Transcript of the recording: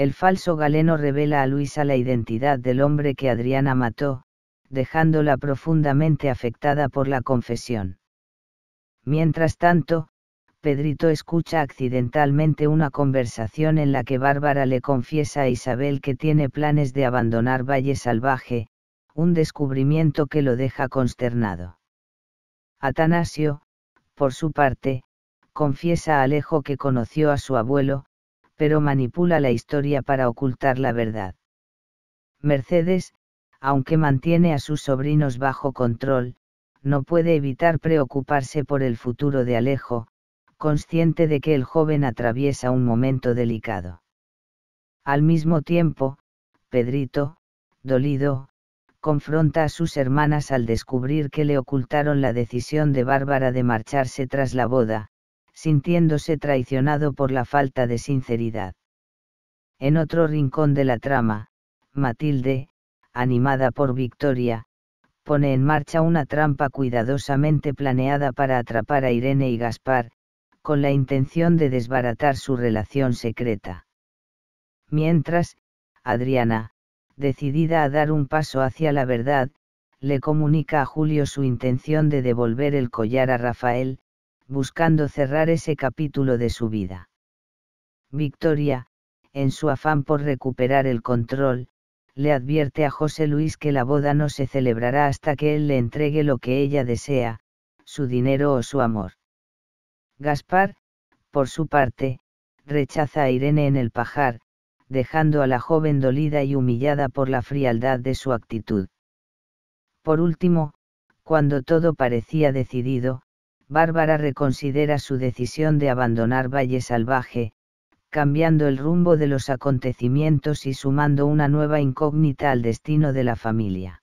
El falso galeno revela a Luisa la identidad del hombre que Adriana mató, dejándola profundamente afectada por la confesión. Mientras tanto, Pedrito escucha accidentalmente una conversación en la que Bárbara le confiesa a Isabel que tiene planes de abandonar Valle Salvaje, un descubrimiento que lo deja consternado. Atanasio, por su parte, confiesa a Alejo que conoció a su abuelo, pero manipula la historia para ocultar la verdad. Mercedes, aunque mantiene a sus sobrinos bajo control, no puede evitar preocuparse por el futuro de Alejo, consciente de que el joven atraviesa un momento delicado. Al mismo tiempo, Pedrito, dolido, confronta a sus hermanas al descubrir que le ocultaron la decisión de Bárbara de marcharse tras la boda, sintiéndose traicionado por la falta de sinceridad. En otro rincón de la trama, Matilde, animada por Victoria, pone en marcha una trampa cuidadosamente planeada para atrapar a Irene y Gaspar, con la intención de desbaratar su relación secreta. Mientras, Adriana, decidida a dar un paso hacia la verdad, le comunica a Julio su intención de devolver el collar a Rafael, buscando cerrar ese capítulo de su vida. Victoria, en su afán por recuperar el control, le advierte a José Luis que la boda no se celebrará hasta que él le entregue lo que ella desea, su dinero o su amor. Gaspar, por su parte, rechaza a Irene en el pajar, dejando a la joven dolida y humillada por la frialdad de su actitud. Por último, cuando todo parecía decidido, Bárbara reconsidera su decisión de abandonar Valle Salvaje, cambiando el rumbo de los acontecimientos y sumando una nueva incógnita al destino de la familia.